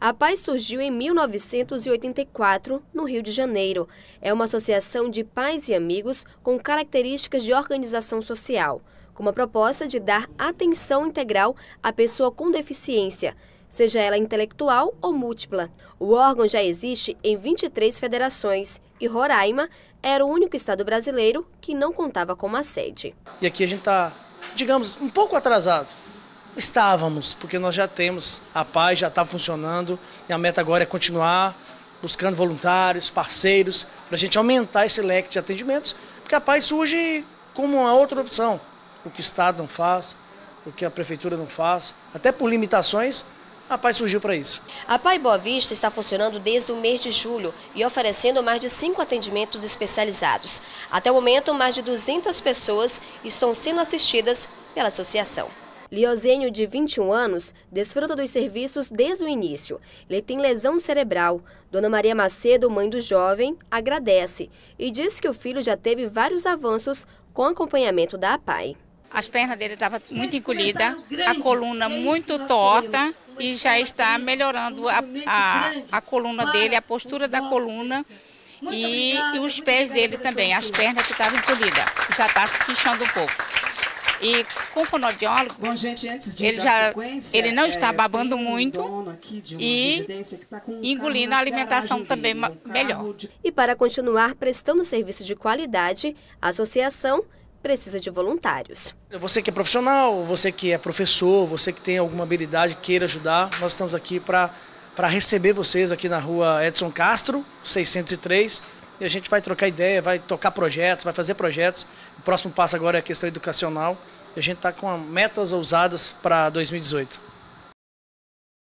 A Paz surgiu em 1984, no Rio de Janeiro. É uma associação de pais e amigos com características de organização social, com uma proposta de dar atenção integral à pessoa com deficiência, seja ela intelectual ou múltipla. O órgão já existe em 23 federações e Roraima era o único estado brasileiro que não contava com uma sede. E aqui a gente está, digamos, um pouco atrasado. Estávamos, porque nós já temos a paz, já está funcionando e a meta agora é continuar buscando voluntários, parceiros, para a gente aumentar esse leque de atendimentos, porque a paz surge como uma outra opção. O que o Estado não faz, o que a Prefeitura não faz, até por limitações, a PAI surgiu para isso. A PAI Boa Vista está funcionando desde o mês de julho e oferecendo mais de cinco atendimentos especializados. Até o momento, mais de 200 pessoas estão sendo assistidas pela associação. Liozênio, de 21 anos, desfruta dos serviços desde o início. Ele tem lesão cerebral. Dona Maria Macedo, mãe do jovem, agradece e diz que o filho já teve vários avanços com acompanhamento da APAI. As pernas dele estavam muito encolhidas, a coluna muito torta e já está melhorando a, a, a coluna dele, a postura da coluna e, e os pés dele também, as pernas que estavam encolhidas, já está se queixando um pouco. E com o fonoaudiólogo, Bom, gente, ele, já, ele não está é, babando muito e tá engolindo a alimentação também melhor. E para continuar prestando serviço de qualidade, a associação precisa de voluntários. Você que é profissional, você que é professor, você que tem alguma habilidade, queira ajudar, nós estamos aqui para receber vocês aqui na rua Edson Castro, 603, e a gente vai trocar ideia, vai tocar projetos, vai fazer projetos. O próximo passo agora é a questão educacional, e a gente está com metas ousadas para 2018.